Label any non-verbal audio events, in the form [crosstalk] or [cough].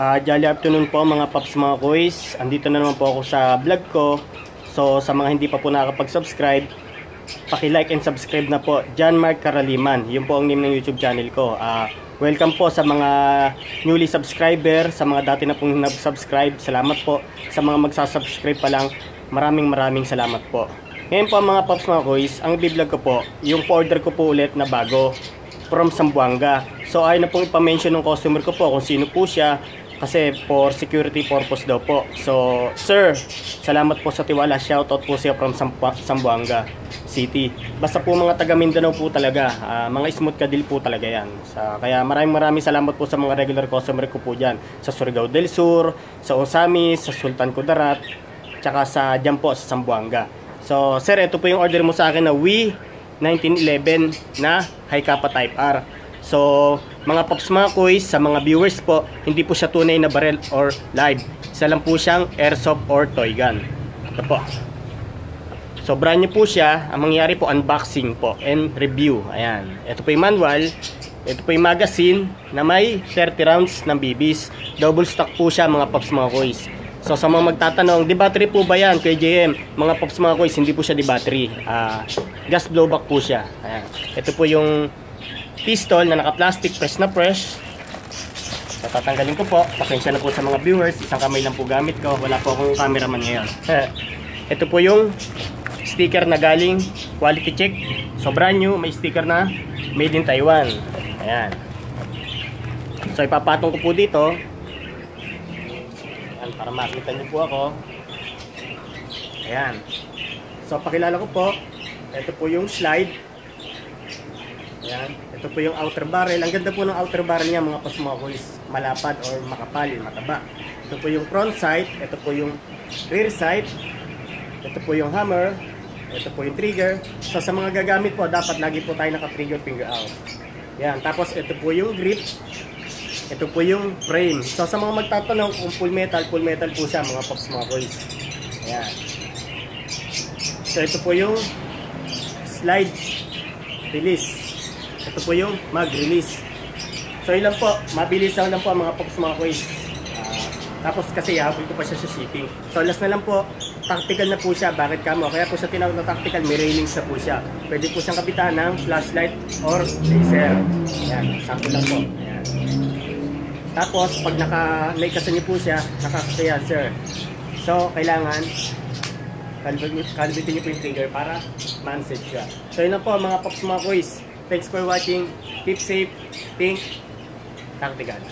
Ah, jolly afternoon po mga paps mga kuys. Andito na naman po ako sa vlog ko. So sa mga hindi pa po nakakapag-subscribe, paki-like and subscribe na po. John Mark Karaliman. Yun po ang name ng YouTube channel ko. Ah, welcome po sa mga newly subscriber, sa mga dati na pong nag-subscribe. Salamat po. Sa mga magsasubscribe pa lang, maraming maraming salamat po. Ngayon po mga paps mga kuys, ang biblog ko po, yung order ko po ulit na bago from Sambuanga. So ayaw na pong ipamention ng customer ko po kung sino po siya kasi for security purpose daw po. So sir, salamat po sa tiwala. Shoutout po siya from Sambu- Sambuanga City. Basta po mga taga Mindanao po talaga. ah, mga smooth kadil po talaga yan. Sa, kaya maraming maraming salamat po sa mga regular customer ko po dyan. Sa Surigao del Sur, sa Osamis, sa Sultan Kudarat, tsaka sa dyan po sa Sambuanga. So sir, ito po yung order mo sa akin na Wii 1911 na high kappa type R. So, mga pops mga kuys, sa mga viewers po, hindi po siya tunay na barrel or live. Isa lang po siyang airsoft or toy gun. Ito po. So, brand po siya. Ang mangyari po, unboxing po and review. Ayan. Ito po yung manual. Ito po yung magazine na may 30 rounds ng BBs. Double stock po siya mga pops mga kuys. So sa mga magtatanong, di battery po ba yan kay JM? Mga pops mga kuys, hindi po siya di battery. Ah, gas blowback po siya. Ayan. Ito po yung pistol na naka-plastic, press na. So, tatanggalin ko po. Pasensya na po sa mga viewers. Isang kamay lang po gamit ko. Wala po akong cameraman ngayon. [laughs] Ito po yung sticker na galing quality check. So brand new. May sticker na made in Taiwan. Ayan. So ipapatong ko po dito. Ayan, para makita niyo po ako. Ayan. So pakilala ko po. Ito po yung slide. Ayan. Ito po yung outer barrel. Ang ganda po ng outer barrel niya mga pas mga kuys. Malapad or makapal, mataba. Ito po yung front sight. Ito po yung rear sight. Ito po yung hammer. Ito po yung trigger. So sa mga gagamit po, dapat lagi po tayo naka-trigger finger out. Yan. Tapos ito po yung grip. Ito po yung frame. So sa mga magtatanong kung full metal, full metal po siya mga pops mga boys. Ayan. So ito po yung slide release. Ito po yung mag-release. So yun lang po. Mabilis lang lang po mga pops mga boys. Ah, tapos kasi habol ko pa siya sa shipping. So last na lang po. Tactical na po siya. Bakit kamo? Kaya po siya tinawag na tactical. May railings na po siya. Pwede po siyang kapitan ng flashlight or laser. Ayan. Sample lang po. Ayan. Tapos, pag naka-naikasan niyo po siya, nakakasaya, sir. So, kailangan kalibitin niyo po yung trigger para ma-unset siya. So, yun lang po mga pops mga boys. Thanks for watching. Keep safe. Think. Tactical.